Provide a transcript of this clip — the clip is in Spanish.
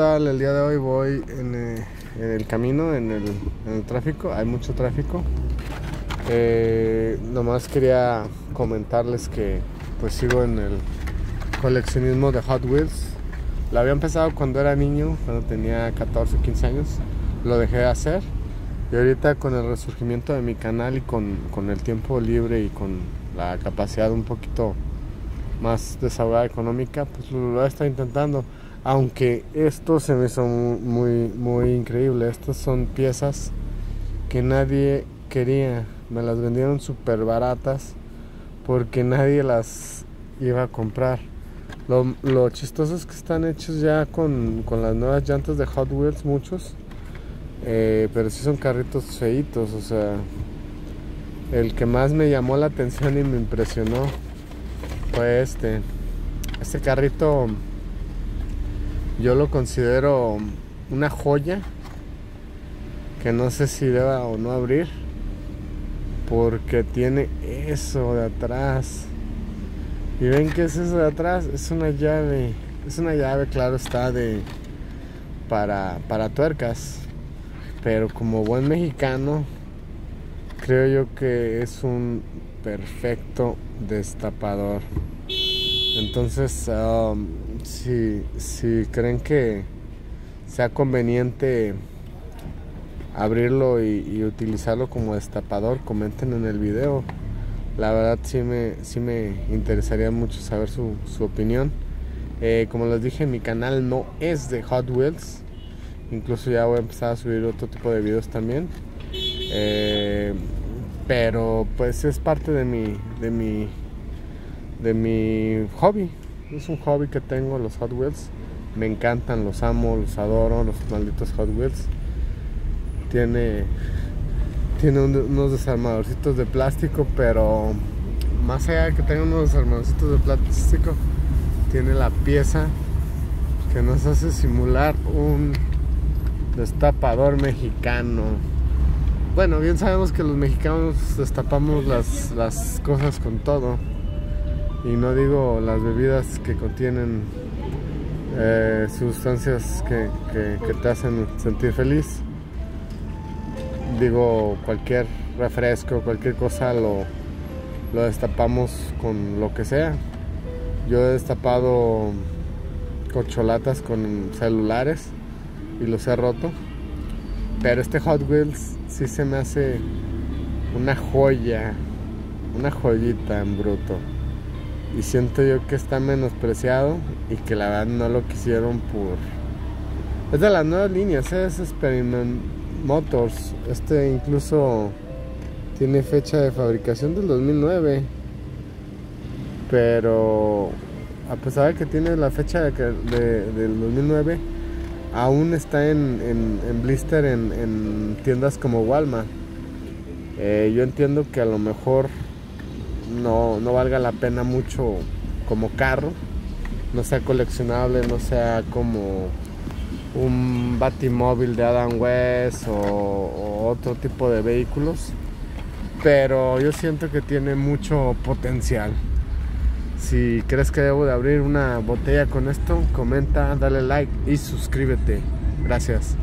tal? El día de hoy voy en, eh, en el camino, en el, en el, tráfico, hay mucho tráfico. Eh, nomás quería comentarles que pues sigo en el coleccionismo de Hot Wheels. Lo había empezado cuando era niño, cuando tenía 14 o 15 años. Lo dejé de hacer. Y ahorita con el resurgimiento de mi canal y con, con el tiempo libre y con la capacidad un poquito más desahogada económica, pues lo, lo he intentando. Aunque esto se me hizo muy, muy increíble. Estas son piezas que nadie quería. Me las vendieron súper baratas porque nadie las iba a comprar. Lo, lo, chistoso es que están hechos ya con, con, las nuevas llantas de Hot Wheels, muchos. Eh, pero sí son carritos feitos, o sea. El que más me llamó la atención y me impresionó fue este. Este carrito yo lo considero una joya que no sé si deba o no abrir porque tiene eso de atrás. Y ven que es eso de atrás es una llave es una llave claro está de para para tuercas. Pero como buen mexicano creo yo que es un perfecto destapador. Entonces, um, si, si creen que sea conveniente abrirlo y, utilizarlo como destapador, comenten en el video. La verdad sí me, sí me interesaría mucho saber su, opinión. Eh, como les dije, mi canal no es de Hot Wheels. Incluso ya voy a empezar a subir otro tipo de videos también. Eh, pero pues es parte de mi, de mi de mi hobby. Es un hobby que tengo, los Hot Wheels. Me encantan, los amo, los adoro, los malditos Hot Wheels. Tiene, tiene unos desarmadorcitos de plástico, pero más allá de que tenga unos desarmadorcitos de plástico, tiene la pieza que nos hace simular un destapador mexicano. Bueno, bien sabemos que los mexicanos destapamos las, las cosas con todo y no digo las bebidas que contienen eh, sustancias que, te hacen sentir feliz. Digo cualquier refresco cualquier cosa lo, lo destapamos con lo que sea. Yo he destapado cocholatas con celulares y los he roto. Pero este Hot Wheels sí se me hace una joya una joyita en bruto y siento yo que está menospreciado y que la verdad no lo quisieron por es de las nuevas líneas ¿eh? es Experiment Motors este incluso tiene fecha de fabricación del 2009 pero a pesar de que tiene la fecha de que, del 2009 aún está en, en, blister en, tiendas como Walmart eh, yo entiendo que a lo mejor no, no valga la pena mucho como carro, no sea coleccionable, no sea como un batimóvil de Adam West o, otro tipo de vehículos, pero yo siento que tiene mucho potencial. Si crees que debo de abrir una botella con esto, comenta, dale like y suscríbete. Gracias.